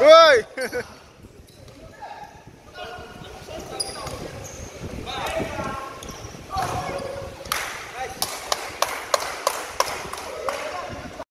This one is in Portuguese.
Oi!